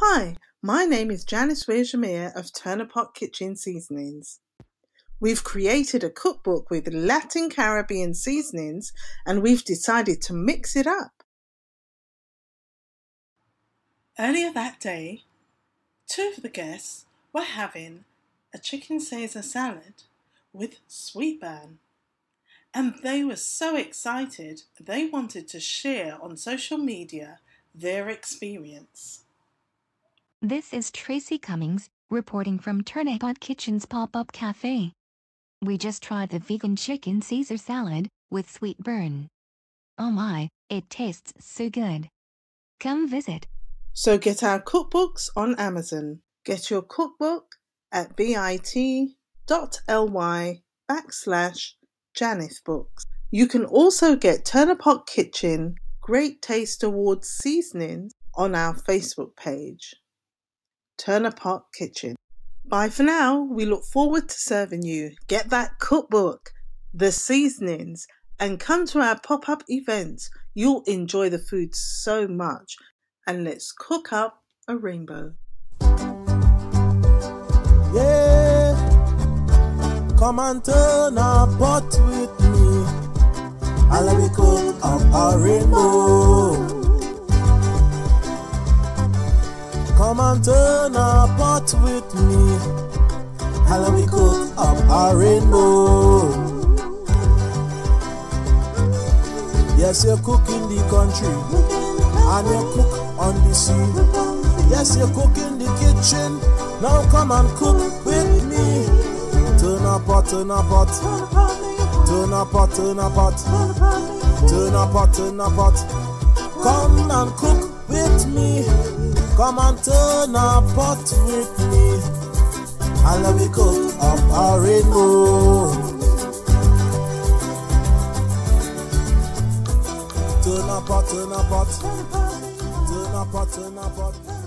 Hi, my name is Janice Weir Germia of Turnahpot Kitchen Seasonings. We've created a cookbook with Latin Caribbean seasonings and we've decided to mix it up. Earlier that day, two of the guests were having a chicken Caesar salad with sweetburn. And they were so excited they wanted to share on social media their experience. This is Tracy Cummings, reporting from Turnahpot Kitchen's pop-up cafe. We just tried the vegan chicken Caesar salad with sweetburn. Oh my, it tastes so good. Come visit. So get our cookbooks on Amazon. Get your cookbook at bit.ly backslash Janith Books. You can also get Turnahpot Kitchen Great Taste Awards seasonings on our Facebook page. Turnahpot Kitchen. Bye for now. We look forward to serving you. Get that cookbook, the seasonings, and come to our pop up events. You'll enjoy the food so much. And let's cook up a rainbow. Yeah, come and turn a pot with me. I'll let me cook up a rainbow. Pot with me. Let me cook up a rainbow. Yes, you cook in the country, and you cook on the sea. Yes, you cook in the kitchen. Now come and cook with me. Turn a pot, turn a pot. Turn a pot, turn a pot. Turn a pot, turn a pot. Come and cook. Come and turn a pot with me. And let me cook up a rainbow. Turn a pot, turn a pot. Turn a pot, turn a pot.